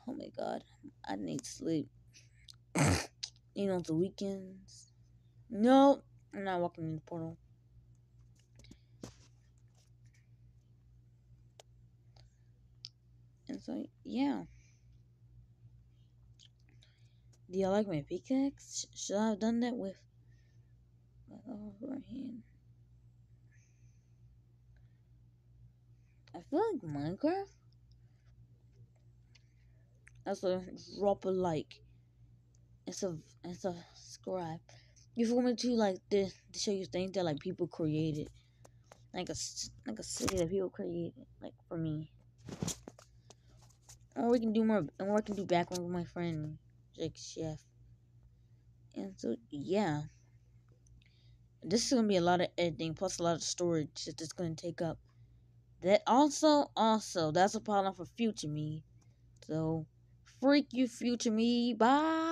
Oh my god, I need sleep. (coughs) you know, the weekends. No, I'm not walking in the portal. And so, yeah. Do you like my pickaxe? Should I have done that with my overhand? I feel like Minecraft. That's a drop a like. It's a it's a subscribe. You want me to like this to show you things that like people created, like a like a city that people created, like for me. Or we can do more, and we can do back with my friend Jake Chef. And so yeah, this is gonna be a lot of editing plus a lot of storage that it's gonna take up. That also, also, that's a problem for future me. So, freak you, future me. Bye.